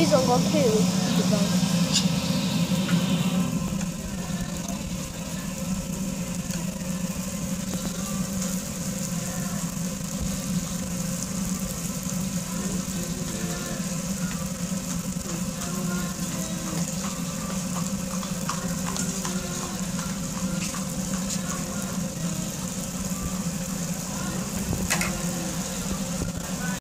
He's on got two.